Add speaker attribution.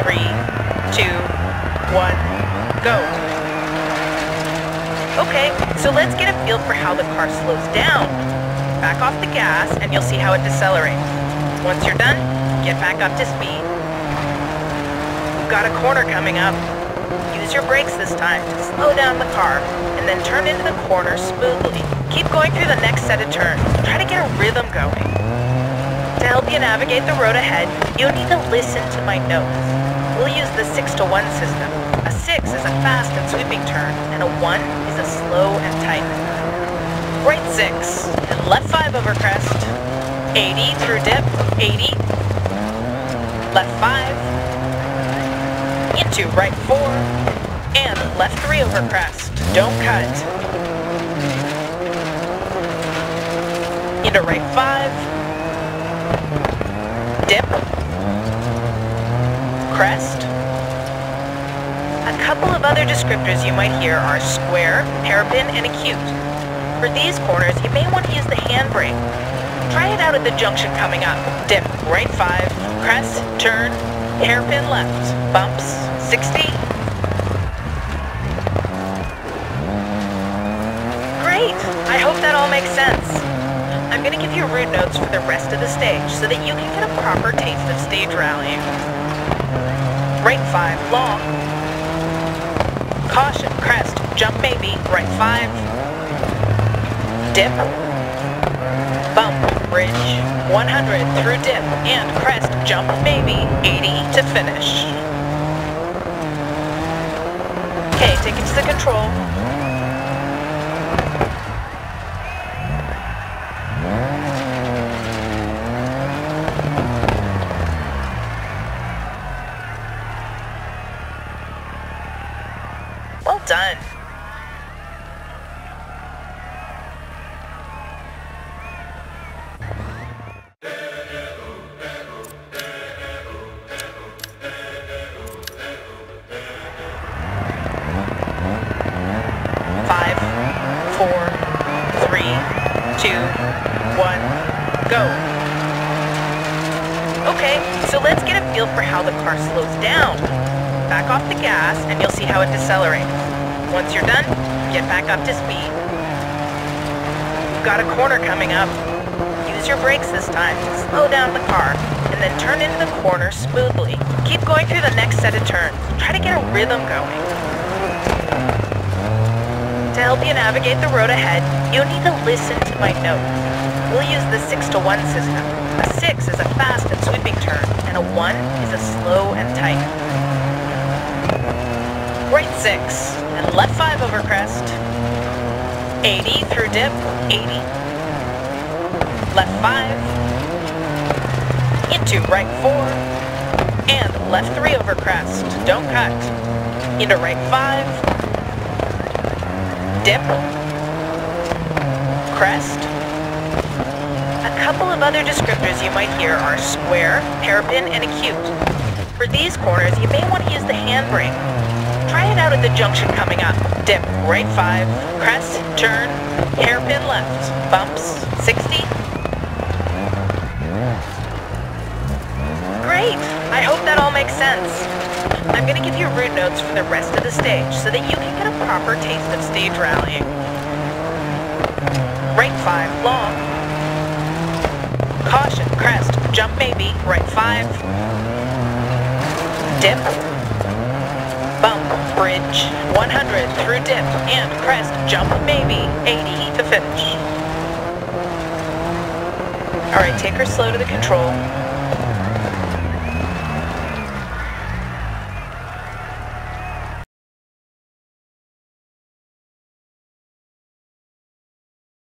Speaker 1: three, two, one, go. Okay, so let's get a feel for how the car slows down. Back off the gas and you'll see how it decelerates. Once you're done, get back up to speed. We've got a corner coming up. Use your brakes this time to slow down the car and then turn into the corner smoothly. Keep going through the next set of turns. Try to get a rhythm going. To help you navigate the road ahead, you'll need to listen to my notes. We'll use the 6 to 1 system. A 6 is a fast and sweeping turn, and a 1 is a slow and tight. Right 6, and left 5 over crest. 80 through dip, 80. Left 5. Into right 4. And left 3 over crest. Don't cut. Into right 5 dip, crest. A couple of other descriptors you might hear are square, hairpin, and acute. For these corners, you may want to use the handbrake. Try it out at the junction coming up. Dip, right 5, crest, turn, hairpin left, bumps, 60. Great! I hope that all makes sense. Going to give you route notes for the rest of the stage so that you can get a proper taste of stage rallying. Right 5, long. Caution, crest, jump maybe, right 5. Dip. Bump, bridge, 100 through dip, and crest, jump maybe, 80 to finish. Okay, take it to the control. Done. Five, four, three, two, one, go. Okay, so let's get a feel for how the car slows down. Back off the gas and you'll see how it decelerates. Once you're done, get back up to speed. You've got a corner coming up. Use your brakes this time slow down the car, and then turn into the corner smoothly. Keep going through the next set of turns. Try to get a rhythm going. To help you navigate the road ahead, you'll need to listen to my notes. We'll use the 6 to 1 system. A 6 is a fast and sweeping turn, and a 1 is a slow and tight. 6, and left 5 over crest. 80 through dip, 80. Left 5. Into right 4. And left 3 over crest. Don't cut. Into right 5. Dip. Crest. A couple of other descriptors you might hear are square, hairpin, and acute. For these corners, you may want to use the handbrake. Try it out at the junction coming up. Dip, right 5, crest, turn, hairpin left, bumps, 60. Great! I hope that all makes sense. I'm going to give you route notes for the rest of the stage so that you can get a proper taste of stage rallying. Right 5, long. Caution, crest, jump maybe, right 5. Dip, bump, bridge, 100 through dip, and crest, jump maybe, 80 to finish. Alright, take her slow to the control.